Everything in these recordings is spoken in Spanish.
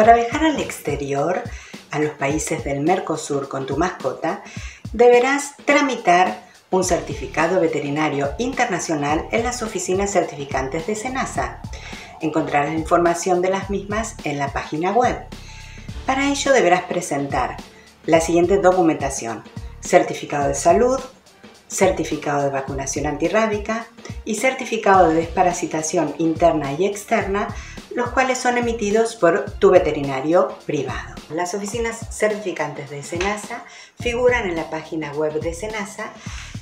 Para viajar al exterior, a los países del Mercosur con tu mascota, deberás tramitar un certificado veterinario internacional en las oficinas certificantes de SENASA. Encontrarás información de las mismas en la página web. Para ello deberás presentar la siguiente documentación. Certificado de salud, certificado de vacunación antirrábica y certificado de desparasitación interna y externa, los cuales son emitidos por tu veterinario privado. Las oficinas certificantes de SENASA figuran en la página web de SENASA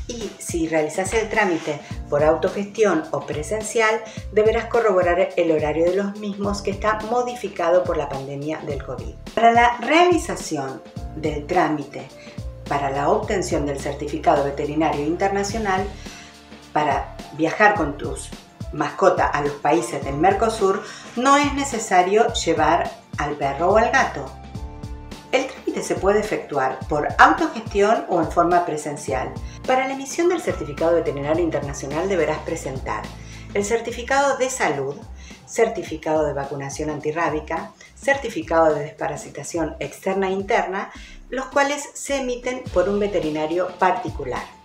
y si realizas el trámite por autogestión o presencial, deberás corroborar el horario de los mismos que está modificado por la pandemia del COVID. Para la realización del trámite para la obtención del certificado veterinario internacional, para viajar con tus mascotas a los países del Mercosur, no es necesario llevar al perro o al gato. El trámite se puede efectuar por autogestión o en forma presencial. Para la emisión del certificado veterinario internacional deberás presentar el certificado de salud, certificado de vacunación antirrábica, certificado de desparasitación externa e interna, los cuales se emiten por un veterinario particular.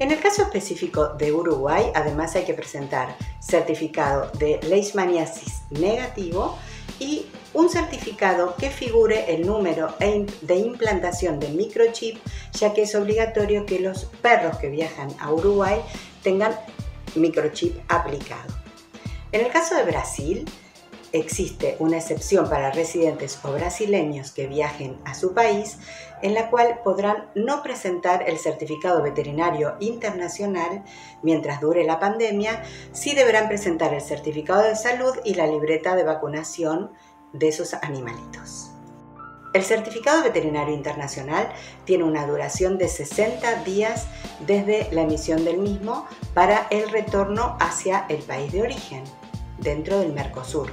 En el caso específico de Uruguay, además hay que presentar certificado de leishmaniasis negativo y un certificado que figure el número de implantación de microchip, ya que es obligatorio que los perros que viajan a Uruguay tengan microchip aplicado. En el caso de Brasil, existe una excepción para residentes o brasileños que viajen a su país, en la cual podrán no presentar el certificado veterinario internacional mientras dure la pandemia, sí deberán presentar el certificado de salud y la libreta de vacunación de esos animalitos. El certificado veterinario internacional tiene una duración de 60 días desde la emisión del mismo para el retorno hacia el país de origen, dentro del Mercosur.